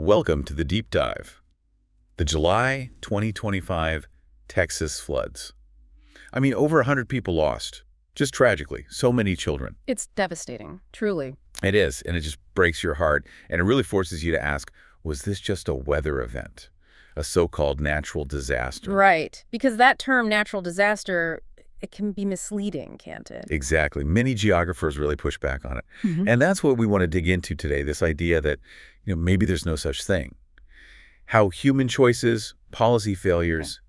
Welcome to the deep dive. The July 2025 Texas floods. I mean, over 100 people lost. Just tragically, so many children. It's devastating, truly. It is, and it just breaks your heart, and it really forces you to ask, was this just a weather event? A so-called natural disaster? Right, because that term, natural disaster, it can be misleading, can't it? Exactly. Many geographers really push back on it. Mhm. And that's what we want to dig into today, this idea that you know, maybe there's no such thing. How human choices, policy failures,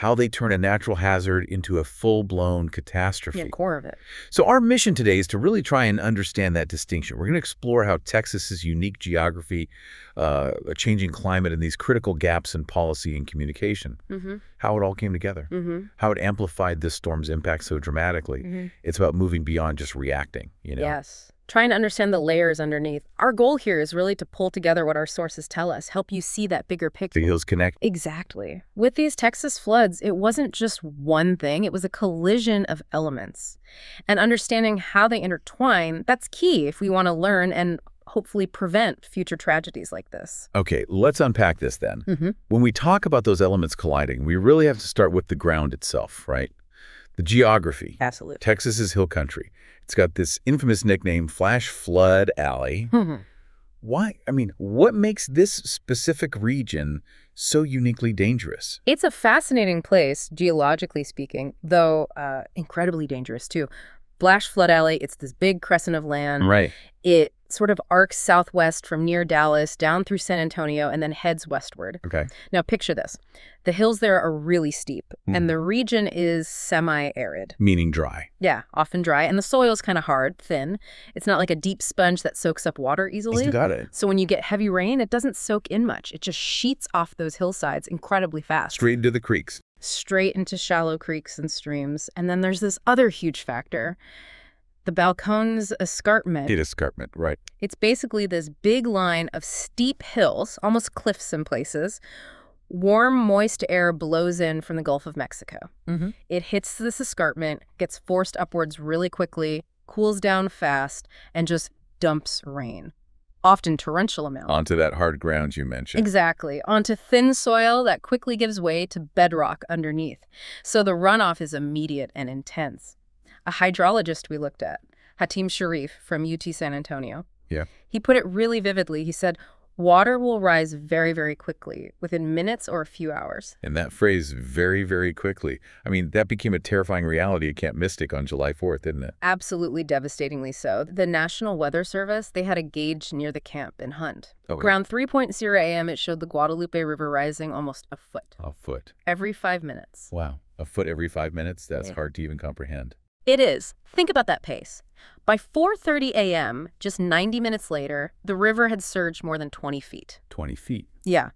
how they turn a natural hazard into a full-blown catastrophe. Yeah, core of it. So our mission today is to really try and understand that distinction. We're going to explore how Texas's unique geography, uh, a changing climate, and these critical gaps in policy and communication, Mm-hmm. how it all came together, Mm-hmm. how it amplified this storm's impact so dramatically. mm-hmm. It's about moving beyond just reacting, you know? Yes. Trying to understand the layers underneath. Our goal here is really to pull together what our sources tell us, help you see that bigger picture. The Hills Connect. Exactly. With these Texas floods, it wasn't just one thing, it was a collision of elements. And understanding how they intertwine, that's key if we want to learn and hopefully prevent future tragedies like this. Okay, let's unpack this then. Mm-hmm. When we talk about those elements colliding, we really have to start with the ground itself, right? The geography. Absolutely. Texas is hill country. It's got this infamous nickname, Flash Flood Alley. Why? I mean, what makes this specific region so uniquely dangerous? It's a fascinating place, geologically speaking, though uh, incredibly dangerous too. Flash Flood Alley, it's this big crescent of land. Right. It sort of arcs southwest from near Dallas down through San Antonio and then heads westward. Okay. Now, picture this. The hills there are really steep, Mhm. and the region is semi-arid. Meaning dry. Yeah, often dry, and the soil is kind of hard, thin. It's not like a deep sponge that soaks up water easily. You got it. So when you get heavy rain, it doesn't soak in much. It just sheets off those hillsides incredibly fast. Straight into the creeks. straight into shallow creeks and streams. And then there's this other huge factor the Balcones Escarpment. Hit escarpment, right. It's basically this big line of steep hills, almost cliffs in places. Warm, moist air blows in from the Gulf of Mexico. Mhm. It hits this escarpment, gets forced upwards really quickly, cools down fast, and just dumps rain, often torrential amounts. Onto that hard ground you mentioned. Exactly, onto thin soil that quickly gives way to bedrock underneath. So the runoff is immediate and intense. A hydrologist we looked at, Hatim Sharif from UT San Antonio, Yeah. he put it really vividly. He said, water will rise very, very quickly, within minutes or a few hours. And that phrase, very, very quickly. I mean, that became a terrifying reality at Camp Mystic on July 4th, didn't it? Absolutely devastatingly so. The National Weather Service, they had a gauge near the camp in Hunt. Oh, okay. Around 3.0 a.m., it showed the Guadalupe River rising almost a foot A foot. every five minutes. Wow. A foot every five minutes? That's Yeah. hard to even comprehend. It is. Think about that pace. By 4:30 a.m., just 90 minutes later, the river had surged more than 20 feet. 20 feet. Yeah.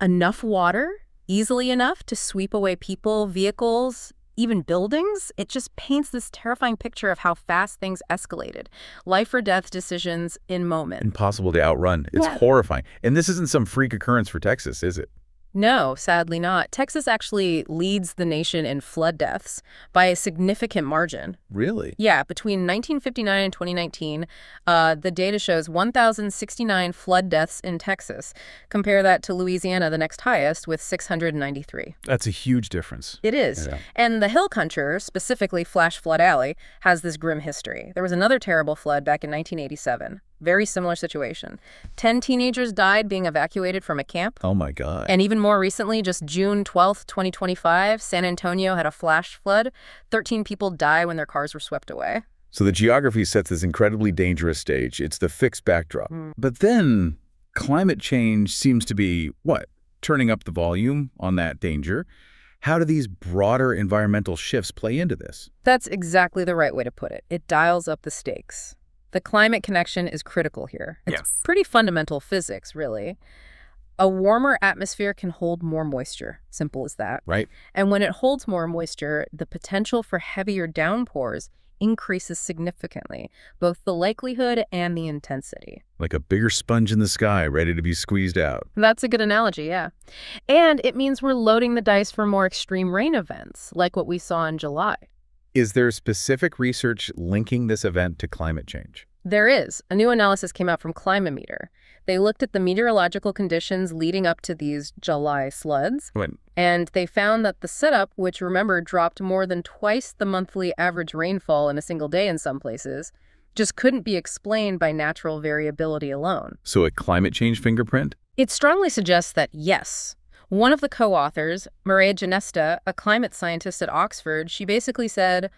Enough water, easily enough to sweep away people, vehicles, even buildings. It just paints this terrifying picture of how fast things escalated. Life or death decisions in moment. Impossible to outrun. It's Yeah. horrifying. And this isn't some freak occurrence for Texas, is it? No, sadly not. Texas actually leads the nation in flood deaths by a significant margin. Really? Yeah, between 1959 and 2019, uh, the data shows 1,069 flood deaths in Texas. Compare that to Louisiana, the next highest, with 693. That's a huge difference. It is. Yeah. And the Hill Country, specifically Flash Flood Alley, has this grim history. There was another terrible flood back in 1987. Very similar situation. Ten teenagers died being evacuated from a camp. Oh my God. And even more recently, just June 12th, 2025, San Antonio had a flash flood. 13 people die when their cars were swept away. so the geography sets this incredibly dangerous stage. It's the fixed backdrop. Mm. But then climate change seems to be, what, turning up the volume on that danger? How do these broader environmental shifts play into this? That's exactly the right way to put it. It dials up the stakes. The climate connection is critical here. It's Yes. pretty fundamental physics, really. A warmer atmosphere can hold more moisture. Simple as that. Right? And when it holds more moisture, the potential for heavier downpours increases significantly, both the likelihood and the intensity. Like a bigger sponge in the sky ready to be squeezed out. That's a good analogy, yeah. And it means we're loading the dice for more extreme rain events, like what we saw in July. Is there specific research linking this event to climate change? There is. A new analysis came out from Climameter. They looked at the meteorological conditions leading up to these July sloods, When, and they found that the setup, which remember dropped more than twice the monthly average rainfall in a single day in some places, just couldn't be explained by natural variability alone. so a climate change fingerprint? It strongly suggests that yes. One of the co-authors, Maria Ginesta, a climate scientist at Oxford, she basically said,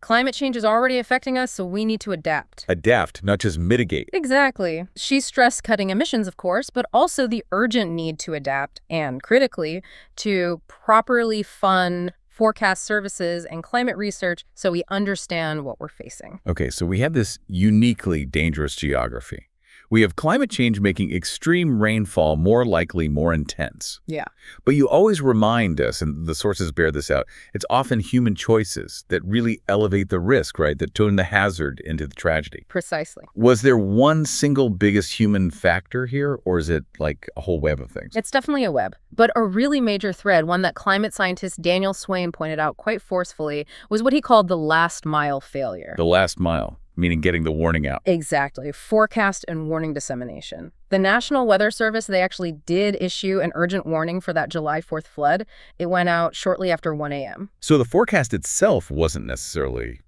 climate change is already affecting us, so we need to adapt. Adapt, not just mitigate. Exactly. She stressed cutting emissions, of course, but also the urgent need to adapt and, critically, to properly fund forecast services and climate research so we understand what we're facing. Okay, so we have this uniquely dangerous geography. We have climate change making extreme rainfall more likely, more intense. Yeah. But you always remind us, and the sources bear this out, it's often human choices that really elevate the risk, right? That turn the hazard into the tragedy. Precisely. Was there one single biggest human factor here, or is it like a whole web of things? It's definitely a web. But a really major thread, one that climate scientist Daniel Swain pointed out quite forcefully, was what he called the last mile failure. The last mile, meaning getting the warning out. Exactly. Forecast and warning dissemination. The National Weather Service, they actually did issue an urgent warning for that July 4th flood. It went out shortly after 1 a.m. So the forecast itself wasn't necessarily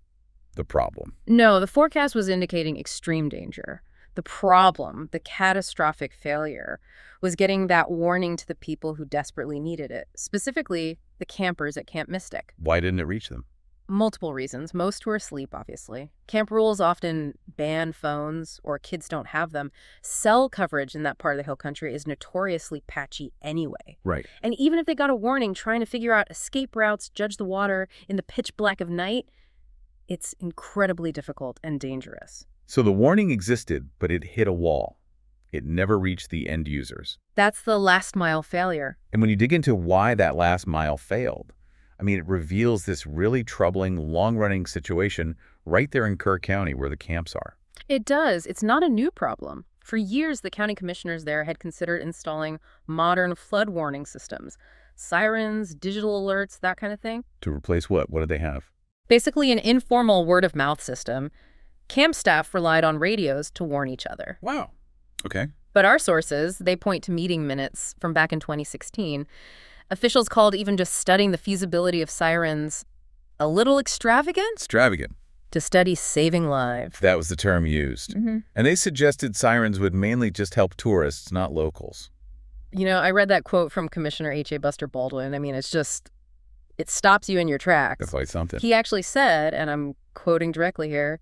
the problem. No, the forecast was indicating extreme danger. The problem, the catastrophic failure, was getting that warning to the people who desperately needed it, specifically the campers at Camp Mystic. Why didn't it reach them? Multiple reasons. Most were asleep, obviously. Camp rules often ban phones, or kids don't have them. Cell coverage in that part of the hill country is notoriously patchy anyway. Right. And even if they got a warning trying to figure out escape routes, judge the water in the pitch black of night, it's incredibly difficult and dangerous. So the warning existed, but it hit a wall. It never reached the end users. That's the last mile failure. And when you dig into why that last mile failed, I mean, it reveals this really troubling, long-running situation right there in Kerr County where the camps are. It does. It's not a new problem. For years, the county commissioners there had considered installing modern flood warning systems sirens, digital alerts, that kind of thing. To replace what? What did they have? Basically, an informal word of mouth system. Camp staff relied on radios to warn each other. Wow. Okay. But our sources, they point to meeting minutes from back in 2016. Officials called even just studying the feasibility of sirens a little extravagant Extravagant. to study saving lives. That was the term used. Mhm. And they suggested sirens would mainly just help tourists, not locals. You know, I read that quote from Commissioner H.A. Buster Baldwin. I mean, it's just, it stops you in your tracks. That's like something. He actually said, and I'm quoting directly here,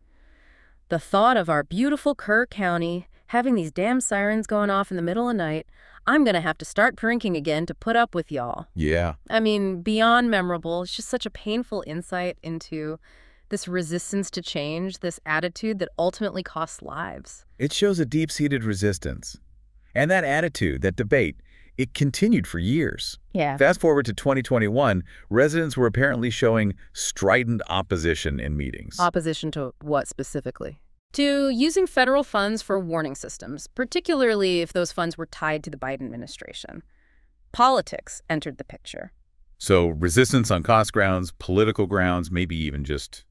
the thought of our beautiful Kerr County having these damn sirens going off in the middle of the night, I'm going to have to start drinking again to put up with y'all. Yeah. I mean, beyond memorable, it's just such a painful insight into this resistance to change, this attitude that ultimately costs lives. It shows a deep-seated resistance. And that attitude, that debate, it continued for years. Yeah. Fast forward to 2021, residents were apparently showing strident opposition in meetings. Opposition to what specifically? To using federal funds for warning systems, particularly if those funds were tied to the Biden administration. Politics entered the picture. so resistance on cost grounds, political grounds, maybe even just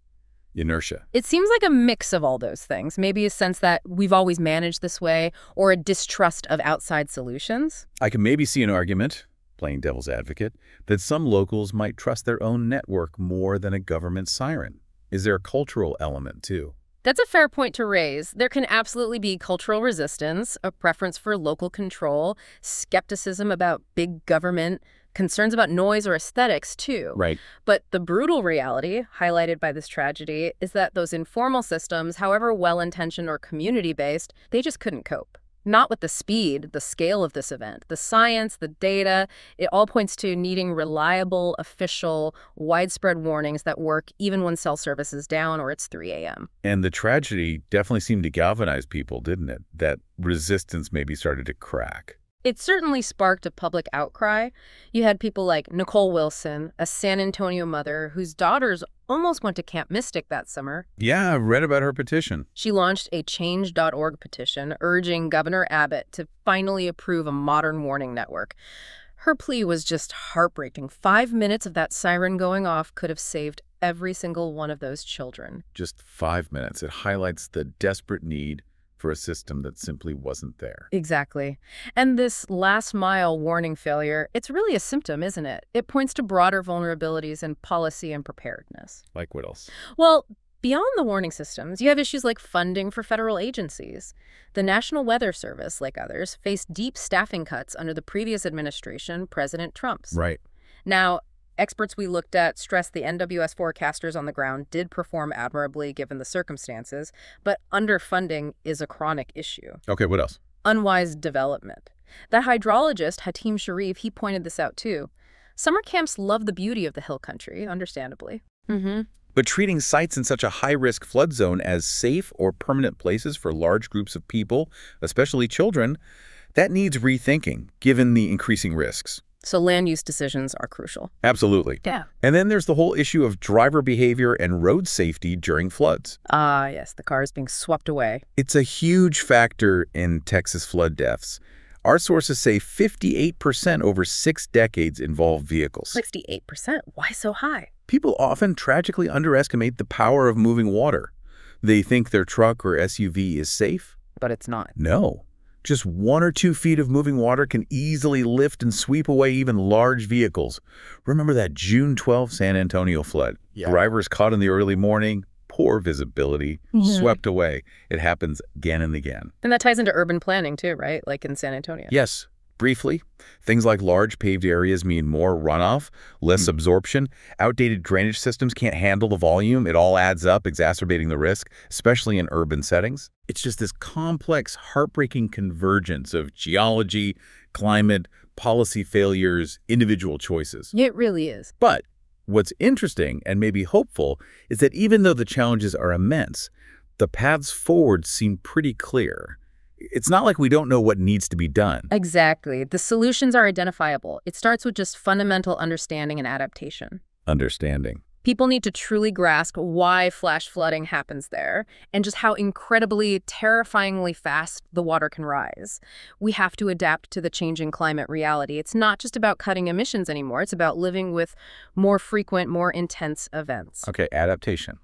inertia. It seems like a mix of all those things. Maybe a sense that we've always managed this way, or a distrust of outside solutions. I can maybe see an argument, playing devil's advocate, that some locals might trust their own network more than a government siren. Is there a cultural element, too? That's a fair point to raise. There can absolutely be cultural resistance, a preference for local control, skepticism about big government, concerns about noise or aesthetics, too. Right. But the brutal reality, highlighted by this tragedy, is that those informal systems, however well-intentioned or community-based, they just couldn't cope. Not with the speed, the scale of this event. The science, the data, it all points to needing reliable, official, widespread warnings that work even when cell service is down or it's 3 a.m. And the tragedy definitely seemed to galvanize people, didn't it? That resistance maybe started to crack. It certainly sparked a public outcry. You had people like Nicole Wilson, a San Antonio mother whose daughters almost went to Camp Mystic that summer. Yeah, I read about her petition. She launched a Change.org petition urging Governor Abbott to finally approve a modern warning network. Her plea was just heartbreaking. Five minutes of that siren going off could have saved every single one of those children. Just five minutes. It highlights the desperate need for a system that simply wasn't there. Exactly. And this last mile warning failure, it's really a symptom, isn't it? It points to broader vulnerabilities in policy and preparedness. Like what else? Well, beyond the warning systems, you have issues like funding for federal agencies. The National Weather Service, like others, faced deep staffing cuts under the previous administration, President Trump's. Right. Now, experts we looked at stressed the NWS forecasters on the ground did perform admirably given the circumstances, but underfunding is a chronic issue. Okay, what else? Unwise development. The hydrologist, Hatim Sharif, he pointed this out too. Summer camps love the beauty of the hill country, understandably. Mm-hmm. But treating sites in such a high-risk flood zone as safe or permanent places for large groups of people, especially children, that needs rethinking, given the increasing risks. So land use decisions are crucial. Absolutely. Yeah. And then there's the whole issue of driver behavior and road safety during floods. Ah, yes, the car is being swept away. It's a huge factor in Texas flood deaths. Our sources say 58% over six decades involve vehicles. 68%? Why so high? People often tragically underestimate the power of moving water. They think their truck or SUV is safe. But it's not. No. Just one or two feet of moving water can easily lift and sweep away even large vehicles. Remember that June 12 San Antonio flood? Yeah. Drivers caught in the early morning, poor visibility, Yeah. swept away. It happens again and again. And that ties into urban planning too, right? Like in San Antonio. Yes, briefly, things like large paved areas mean more runoff, less hmm. absorption. Outdated drainage systems can't handle the volume. It all adds up, exacerbating the risk, especially in urban settings. It's just this complex, heartbreaking convergence of geology, climate, policy failures, individual choices. It really is. But what's interesting and maybe hopeful is that even though the challenges are immense, the paths forward seem pretty clear. It's not like we don't know what needs to be done. Exactly. The solutions are identifiable. It starts with just fundamental understanding and adaptation. Understanding. People need to truly grasp why flash flooding happens there and just how incredibly, terrifyingly fast the water can rise. We have to adapt to the changing climate reality. It's not just about cutting emissions anymore. It's about living with more frequent, more intense events. Okay, adaptation.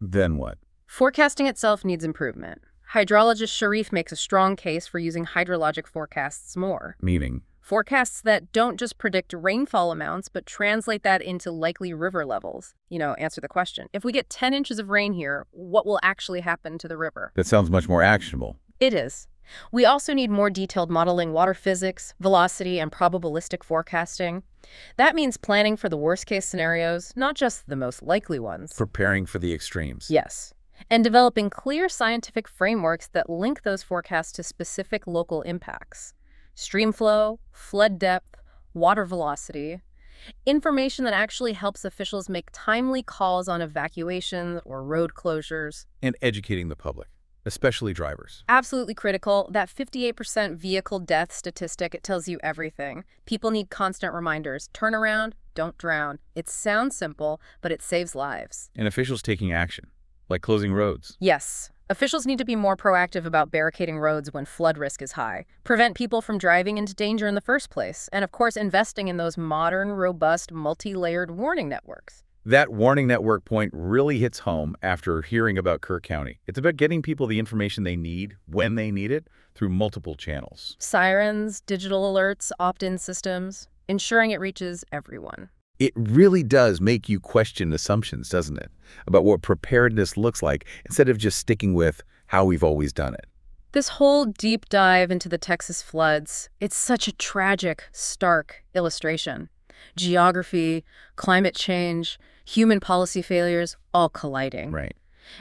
Then what? Forecasting itself needs improvement. Hydrologist Sharif makes a strong case for using hydrologic forecasts more. Meaning, Forecasts that don't just predict rainfall amounts, but translate that into likely river levels. You know, answer the question. If we get 10 inches of rain here, what will actually happen to the river? that sounds much more actionable. It is. We also need more detailed modeling water physics, velocity, and probabilistic forecasting. That means planning for the worst case scenarios, not just the most likely ones. Preparing for the extremes. Yes. And developing clear scientific frameworks that link those forecasts to specific local impacts. Stream flow, flood depth, water velocity. Information that actually helps officials make timely calls on evacuations or road closures. And educating the public, especially drivers. Absolutely critical. That 58% vehicle death statistic, it tells you everything. People need constant reminders. Turn around, don't drown. It sounds simple, but it saves lives. And officials taking action, like closing roads. Yes. Officials need to be more proactive about barricading roads when flood risk is high, prevent people from driving into danger in the first place, and of course, investing in those modern, robust, multi layered warning networks. That warning network point really hits home after hearing about Kerr County. It's about getting people the information they need when they need it through multiple channels. Sirens, digital alerts, opt in systems, ensuring it reaches everyone. It really does make you question assumptions, doesn't it? About what preparedness looks like instead of just sticking with how we've always done it. This whole deep dive into the Texas floods, it's such a tragic, stark illustration. Geography, climate change, human policy failures, all colliding. Right.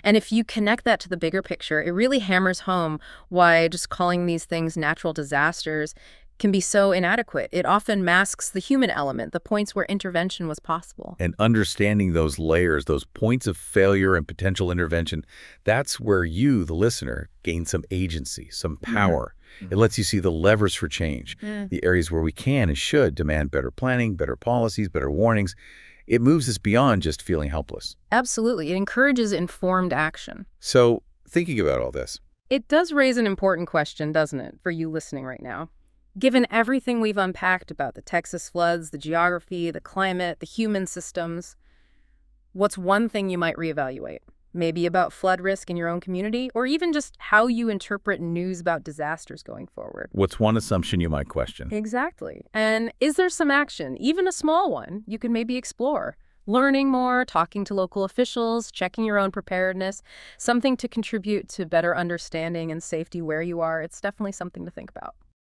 And if you connect that to the bigger picture, it really hammers home why just calling these things natural disasters can be so inadequate. It often masks the human element, the points where intervention was possible. And understanding those layers, those points of failure and potential intervention, that's where you, the listener, gain some agency, some mm-hmm. power. It lets you see the levers for change, mm. the areas where we can and should demand better planning, better policies, better warnings. It moves us beyond just feeling helpless. Absolutely. It encourages informed action. So, thinking about all this, It does raise an important question, doesn't it, for you listening right now? Given everything we've unpacked about the Texas floods, the geography, the climate, the human systems, what's one thing you might reevaluate? maybe about flood risk in your own community, or even just how you interpret news about disasters going forward. What's one assumption you might question? Exactly. And is there some action, even a small one, you can maybe explore? Learning more, talking to local officials, checking your own preparedness, something to contribute to better understanding and safety where you are. It's definitely something to think about.